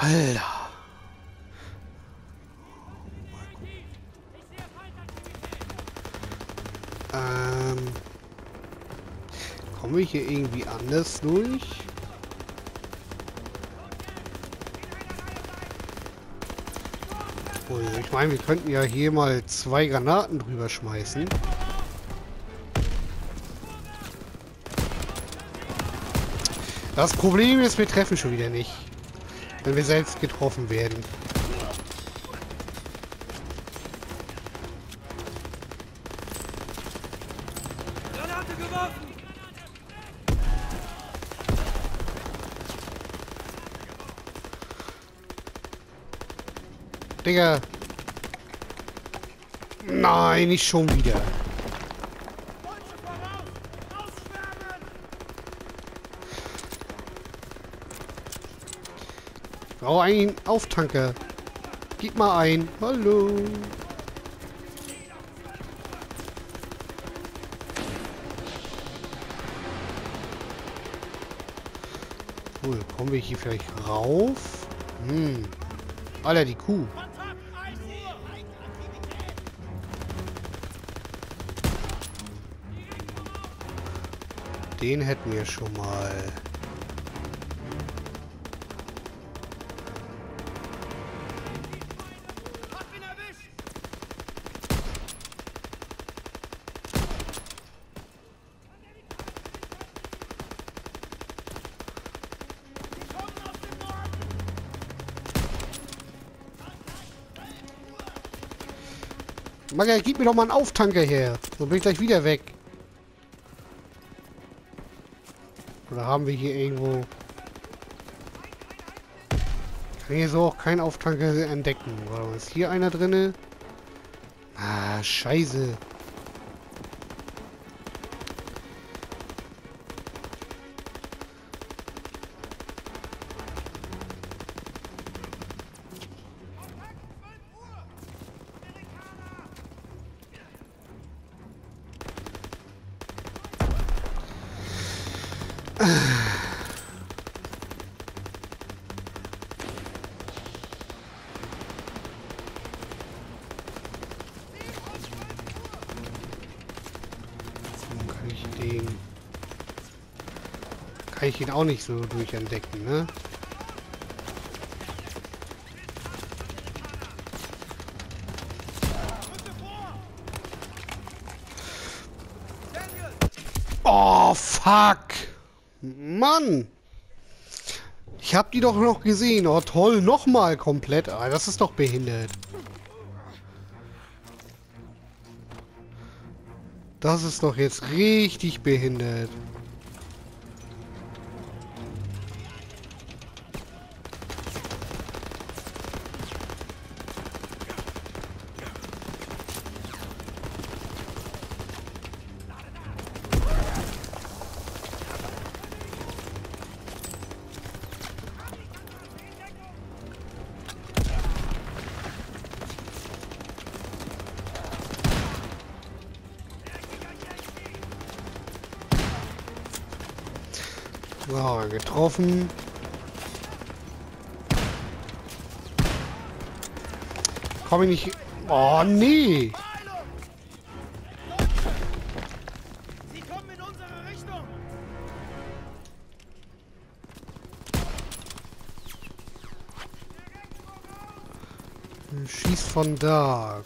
Alter. Ähm. Kommen wir hier irgendwie anders durch? Ich meine, wir könnten ja hier mal zwei Granaten drüber schmeißen. Das Problem ist, wir treffen schon wieder nicht. Wenn wir selbst getroffen werden. Digga. Nein, nicht schon wieder. Brauche einen Auftanker. Gib mal ein. Hallo. Cool, kommen wir hier vielleicht rauf? Hm. Alter, die Kuh. Den hätten wir schon mal. Maga, gib mir doch mal einen Auftanker her. So bin ich gleich wieder weg. Oder haben wir hier irgendwo... Kann hier so auch keinen Auftanker entdecken. Oder ist hier einer drinne? Ah, scheiße. Kann ich ihn auch nicht so durchentdecken, ne? Oh, fuck! Mann! Ich hab die doch noch gesehen. Oh, toll. Nochmal komplett. Ah, das ist doch behindert. Das ist doch jetzt richtig behindert. So, getroffen. Komm ich nicht... Oh, nee! Schieß von da.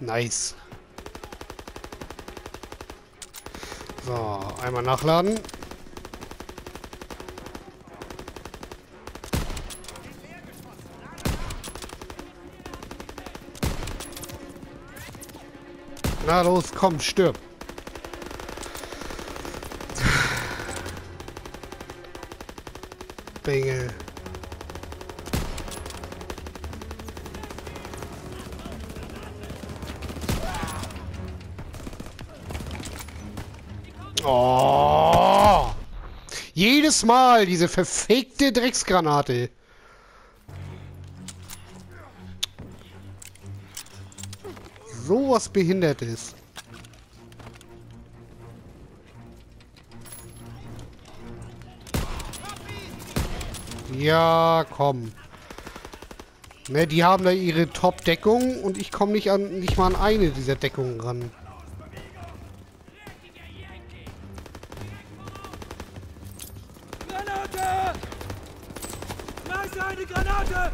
Nice. So, einmal nachladen. Na los, komm, stirb. Bengel. Oh! Jedes Mal diese verfegte Drecksgranate. Sowas Behindertes. Ja, komm. Ne, die haben da ihre Top-Deckung und ich komme nicht an nicht mal an eine dieser Deckungen ran. Granate! Nice eine Granate!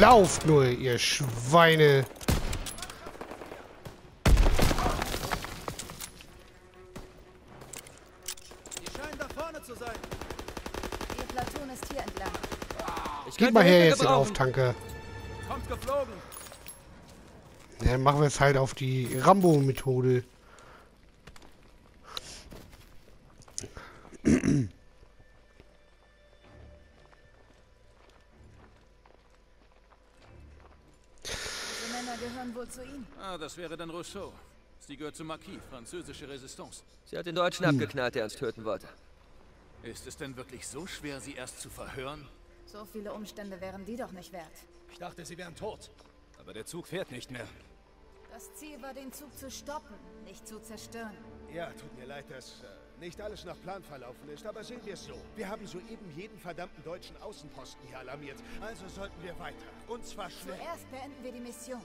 Lauft nur, ihr Schweine. Die scheinen da vorne zu sein. Ihr Platoon ist hier entlang. Ich Gib mal her jetzt den Auftanker. Kommt geflogen. Dann machen wir es halt auf die Rambo-Methode. Gehören wohl zu Ihnen. Ah, das wäre dann Rousseau. Sie gehört zum Marquis, französische Resistance. Sie hat den Deutschen abgeknallt, der uns töten wollte. Ist es denn wirklich so schwer, sie erst zu verhören? So viele Umstände wären die doch nicht wert. Ich dachte, sie wären tot. Aber der Zug fährt nicht mehr. Das Ziel war, den Zug zu stoppen, nicht zu zerstören. Ja, tut mir leid, dass äh, nicht alles nach Plan verlaufen ist, aber sehen wir es so. Wir haben soeben jeden verdammten deutschen Außenposten hier alarmiert. Also sollten wir weiter. Und zwar schnell. Zuerst beenden wir die Mission.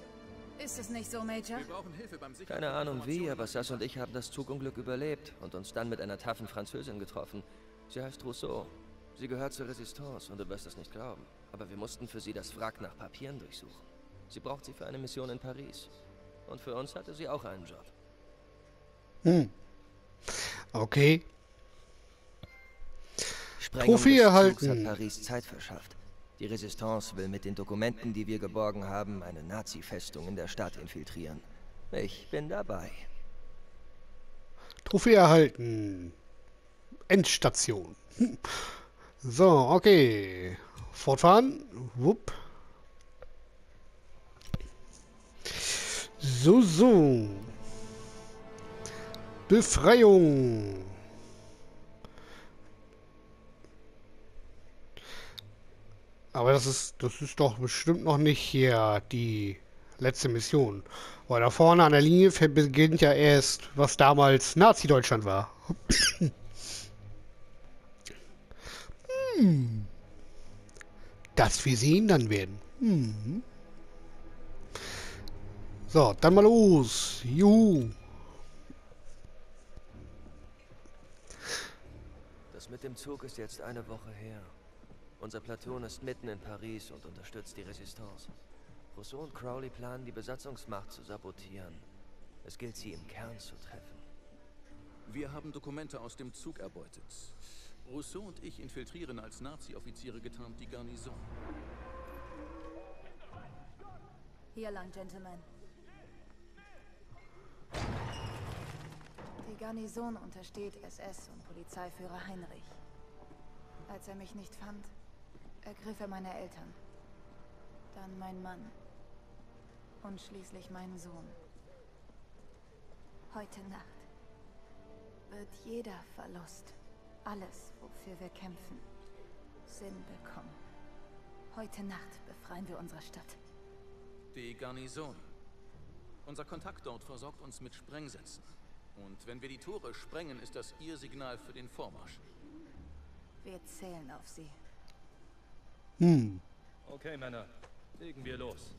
Ist es nicht so, Major? Wir brauchen Hilfe beim Sichern. Keine Ahnung wie, aber Sass und ich haben das Zugunglück überlebt und uns dann mit einer taffen Französin getroffen. Sie heißt Rousseau. Sie gehört zur Resistance und du wirst es nicht glauben. Aber wir mussten für sie das Wrack nach Papieren durchsuchen. Sie braucht sie für eine Mission in Paris. Und für uns hatte sie auch einen Job. Hm. Okay. Sprengung Zugs erhalten. hat Paris Zeit verschafft. Die Resistance will mit den Dokumenten, die wir geborgen haben, eine Nazi-Festung in der Stadt infiltrieren. Ich bin dabei. Trophäe erhalten. Endstation. So, okay. Fortfahren. Wupp. So, so. Befreiung. Aber das ist, das ist doch bestimmt noch nicht hier die letzte Mission. Weil da vorne an der Linie beginnt ja erst, was damals Nazi-Deutschland war. hm. Das wir sehen dann werden. Hm. So, dann mal los. Juhu. Das mit dem Zug ist jetzt eine Woche her. Unser Platoon ist mitten in Paris und unterstützt die Resistance. Rousseau und Crowley planen, die Besatzungsmacht zu sabotieren. Es gilt, sie im Kern zu treffen. Wir haben Dokumente aus dem Zug erbeutet. Rousseau und ich infiltrieren als Nazi-Offiziere getarnt die Garnison. Hier lang, Gentlemen. Die Garnison untersteht SS und Polizeiführer Heinrich. Als er mich nicht fand, ergriff er meine Eltern. Dann mein Mann. Und schließlich meinen Sohn. Heute Nacht wird jeder Verlust, alles, wofür wir kämpfen, Sinn bekommen. Heute Nacht befreien wir unsere Stadt. Die Garnison. Unser Kontakt dort versorgt uns mit Sprengsätzen. Und wenn wir die Tore sprengen, ist das Ihr Signal für den Vormarsch. Wir zählen auf sie. Hm. Okay, Männer. Legen wir los.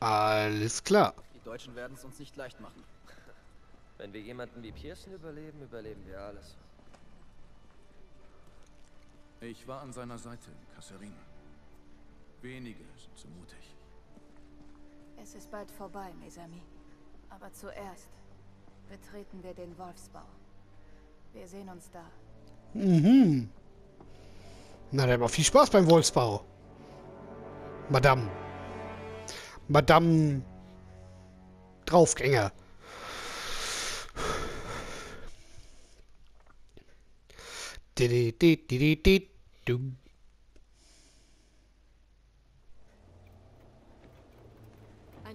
Alles klar. Die Deutschen werden es uns nicht leicht machen. Wenn wir jemanden wie Pearson überleben, überleben wir alles. Ich war an seiner Seite, Kasserin. Wenige sind so mutig. Es ist bald vorbei, Mesami. Aber zuerst betreten wir den Wolfsbau. Wir sehen uns da. Mhm. Na, dann mal viel Spaß beim Wolfsbau. Madame. Madame Draufgänger. Den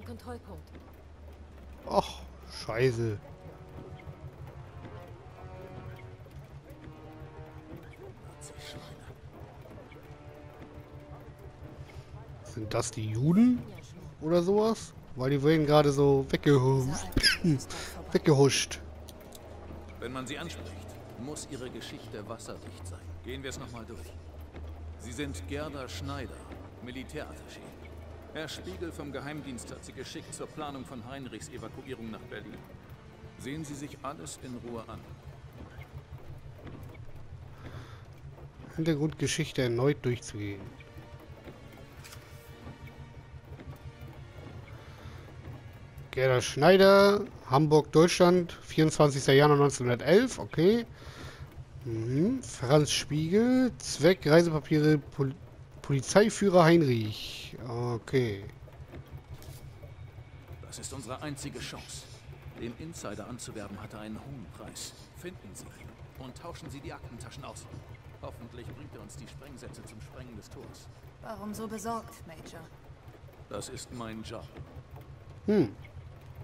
Kontrollpunkt. Ach, scheiße. Sind das die Juden? Oder sowas? Weil die werden gerade so weggehuscht. weggehuscht. Wenn man sie anspricht, muss ihre Geschichte wasserdicht sein. Gehen wir es nochmal durch. Sie sind Gerda Schneider, Militärattaché. Herr Spiegel vom Geheimdienst hat Sie geschickt zur Planung von Heinrichs Evakuierung nach Berlin. Sehen Sie sich alles in Ruhe an. Hintergrundgeschichte erneut durchzugehen. Gerda Schneider, Hamburg, Deutschland, 24. Januar 1911, okay. Mhm. Franz Spiegel, Zweck, Reisepapiere, Pol Polizeiführer Heinrich, okay. Das ist unsere einzige Chance. Den Insider anzuwerben hatte einen hohen Preis. Finden Sie ihn und tauschen Sie die Aktentaschen aus. Hoffentlich bringt er uns die Sprengsätze zum Sprengen des Tors. Warum so besorgt, Major? Das ist mein Job. Hm.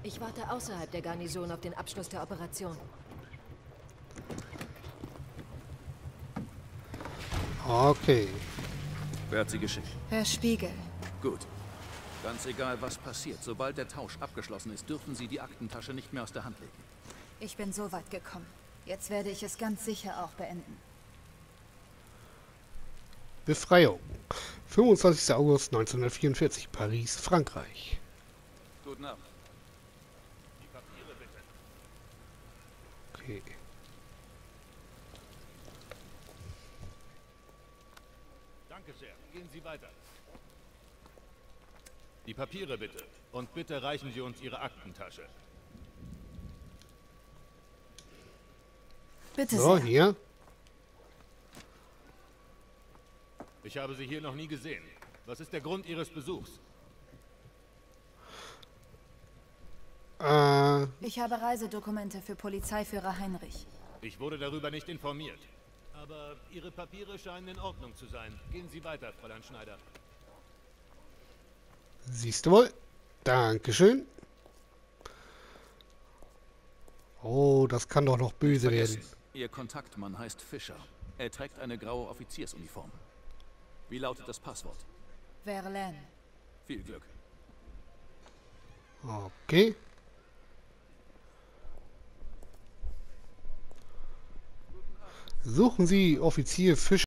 Ich warte außerhalb der Garnison auf den Abschluss der Operation. Okay. Wer hat Sie geschickt? Herr Spiegel, Gut. Ganz egal, was passiert, sobald der Tausch abgeschlossen ist, dürfen Sie die Aktentasche nicht mehr aus der Hand legen. ich bin so weit gekommen. Jetzt werde ich es ganz sicher auch beenden. Befreiung. 25. August 1944, Paris, Frankreich. Guten Abend. Okay. Danke sehr. Gehen Sie weiter. Die Papiere bitte. Und bitte reichen Sie uns Ihre Aktentasche. Bitte So, sehr. hier. Ich habe Sie hier noch nie gesehen. Was ist der Grund Ihres Besuchs? Ich habe Reisedokumente für Polizeiführer Heinrich. Ich wurde darüber nicht informiert. Aber Ihre Papiere scheinen in Ordnung zu sein. Gehen Sie weiter, Fräulein Schneider. siehst du wohl. Dankeschön. Oh, das kann doch noch böse werden. Ihr Kontaktmann heißt Fischer. Er trägt eine graue Offiziersuniform. Wie lautet das Passwort? Verlaine. Viel Glück. Okay. Suchen Sie Offizier Fischer.